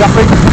café.